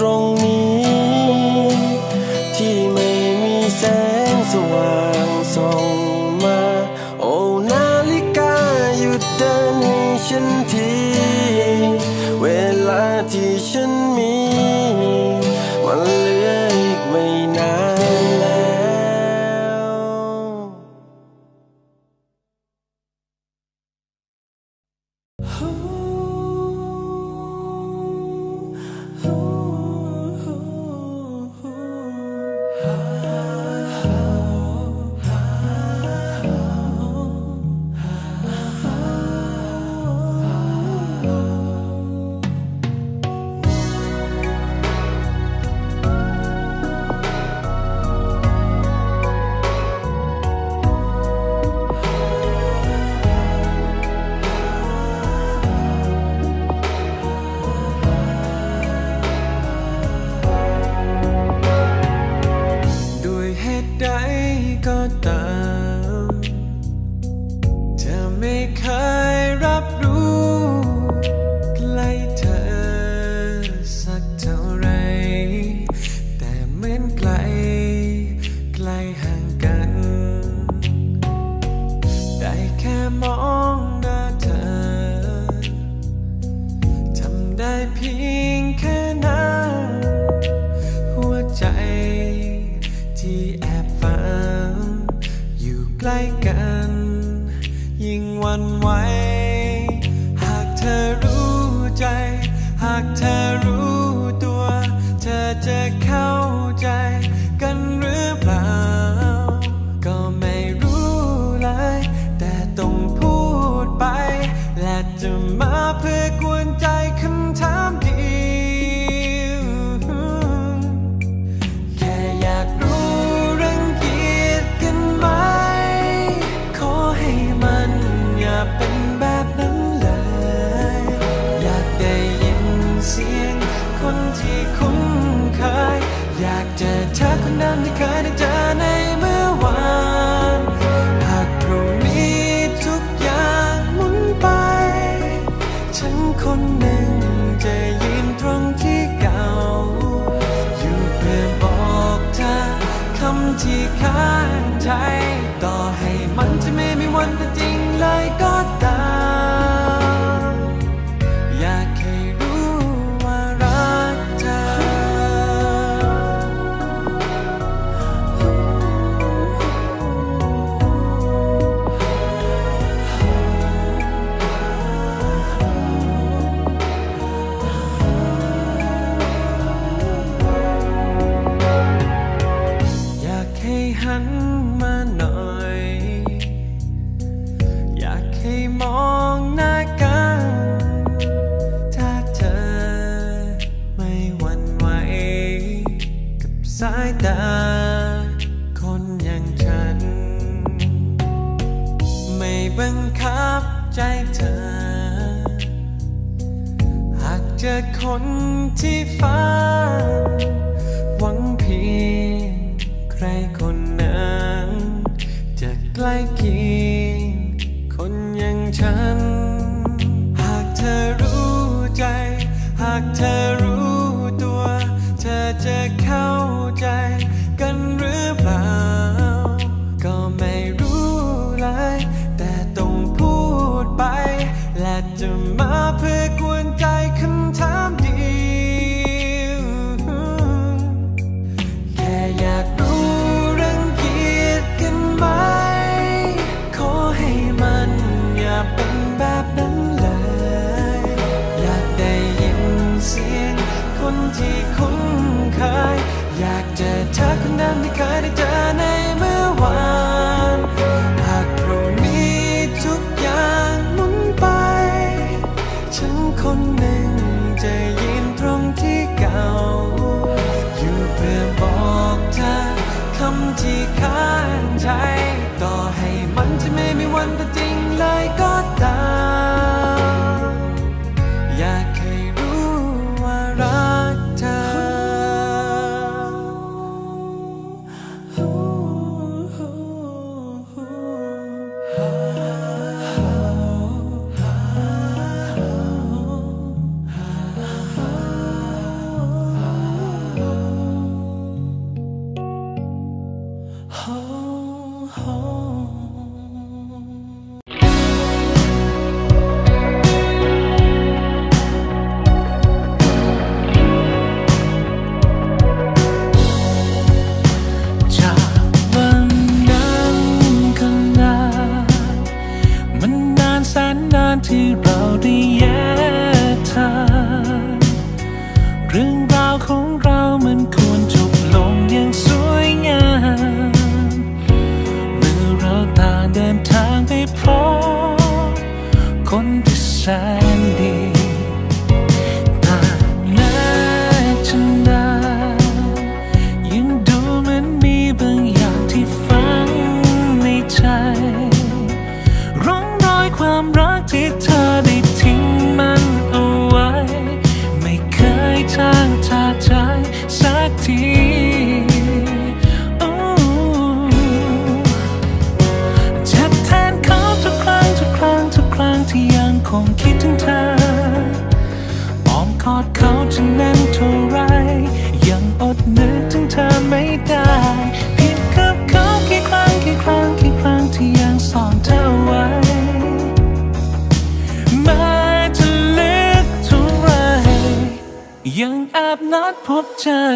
ยังอยู่ตรง วันไหว หากเธอรู้ใจ หากเธอ ใจต่อให้มันจะไม่มีวันเป็นจริง ตา คนอย่างฉัน ไม่บังคับใจเธอ หากเจอคนที่ฝันหวังเพียงใครคนนั้นจะใกล้เคียงคนอย่างฉัน หากเธอรู้ใจ หากเธอ ให้มันอย่าเป็นแบบนั้นเลย อยากได้ยินเสียงคนที่คุ้นเคย อยากเจอเธอคนนั้นที่เคยได้เจอในเมื่อวานหากพรุ่งนี้ทุกอย่างหมุนไป ฉันคนหนึ่งจะยืนตรงที่เก่า อยู่เพื่อบอกเธอคำที่ค้างใจต่อให้ จะไม่มีวันเป็นจริงเลยก็ตาม ที่เราได้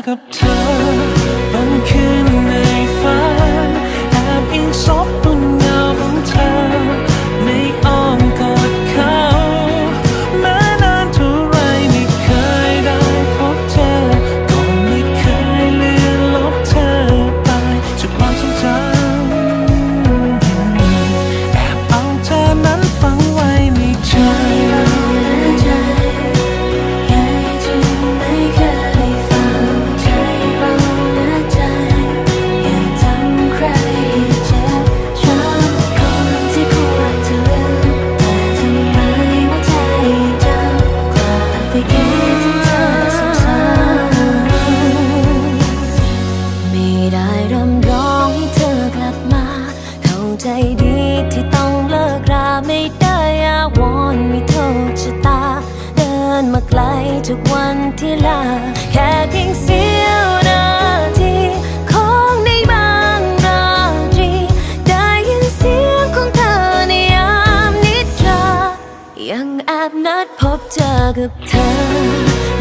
like a ลทุกวันที่ลา แค่เพียงเสียวนาทีของในบางราตรีได้ยินเสียงของเธอในยามนิทรา ยังแอบนัดพบเจอกับเธอ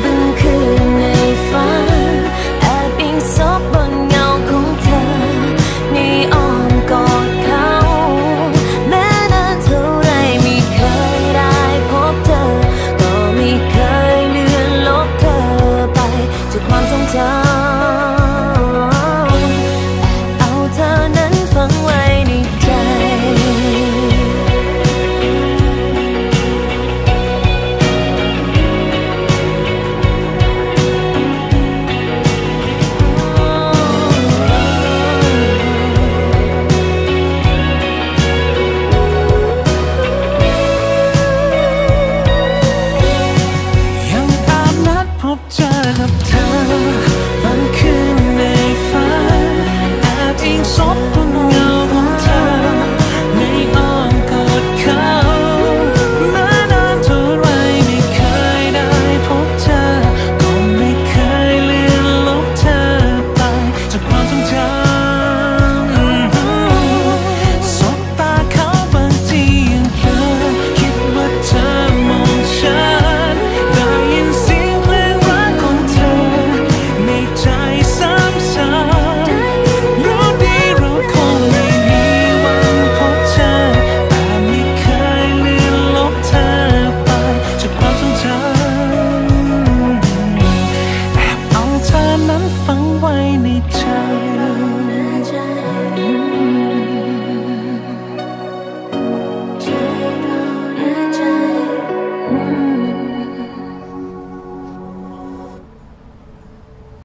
บ